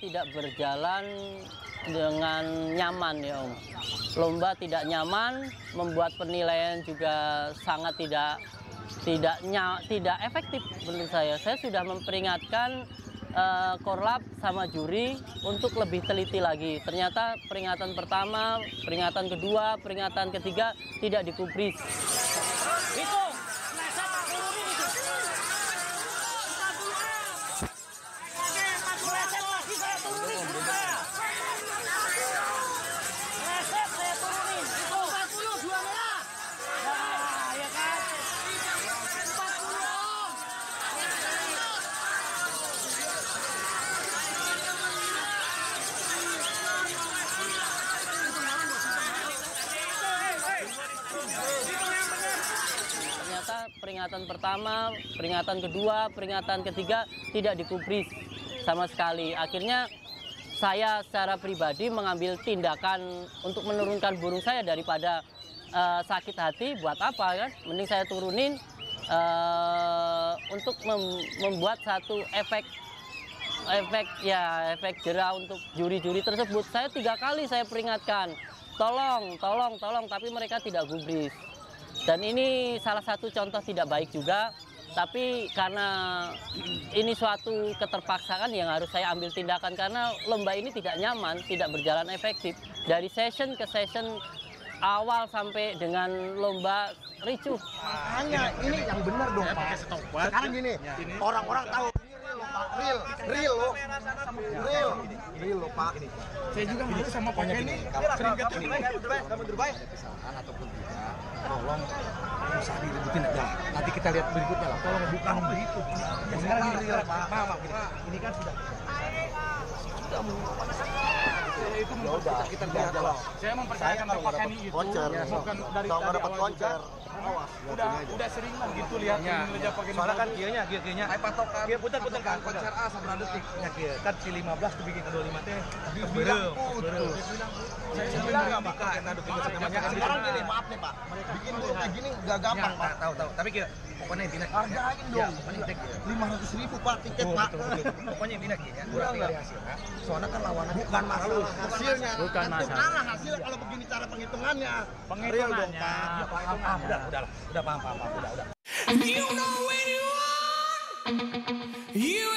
tidak berjalan dengan nyaman ya Om. Lomba tidak nyaman, membuat penilaian juga sangat tidak tidak tidak efektif menurut saya. Saya sudah memperingatkan uh, korlap sama juri untuk lebih teliti lagi. Ternyata peringatan pertama, peringatan kedua, peringatan ketiga tidak dikubris. Itu pertama, peringatan kedua, peringatan ketiga tidak dikubris sama sekali. Akhirnya saya secara pribadi mengambil tindakan untuk menurunkan burung saya daripada uh, sakit hati buat apa kan? Mending saya turunin uh, untuk mem membuat satu efek efek ya efek jerah untuk juri-juri tersebut. Saya tiga kali saya peringatkan, tolong, tolong, tolong, tapi mereka tidak gubris. Dan ini salah satu contoh tidak baik juga, tapi karena ini suatu keterpaksaan yang harus saya ambil tindakan karena lomba ini tidak nyaman, tidak berjalan efektif. Dari session ke session awal sampai dengan lomba ricuh. Hanya ini yang benar dong Pak. Sekarang gini, orang-orang tahu real, real loh, real, real loh Pak. Saya juga malu sama Pak ini. Sering ketemu. Kesalahan ataupun tidak, tolong usah diributin aja. Nanti kita lihat berikutnya lah. Tolong bukan begitu. Ya, sekarang ini real Pak. Maaf, maaf. Ini kan sudah sudah itu mempercepat kita lihat. Saya mempercayakan Bapak Kani itu koncer. bukan dari nggak dari dapat awal koncer. Awas. Udah udah sering lah gitu lihat ya, pakai Soalnya kan kieunya, kieu kieunya. Ai patokan. Kieu putar putar kan konser A sabaraha detik. Ya kieu kan si 15 tuh bikin ke 25 teh. Bilang putus. Saya bilang buka enak dukung Sekarang gini, maaf nih Pak. Bikin dulu kayak gini nggak gampang Pak. tahu tahu. Tapi kieu pokoknya intinya Hargain Ya, dong. pokoknya intinya kieu. Lima ratus ribu Pak tiket Betul, Pak. betul, betul. Pokoknya intinya kieu ya. Kurang dari hasilnya. Soalnya kan lawannya Bukan masalah hasilnya. Bukan masalah. kalah hasilnya kalau begini cara penghitungannya. Real dong Pak. Ya, paham, paham, udah, udah, lah. udah paham, paham, paham, udah, udah. You know when you are, you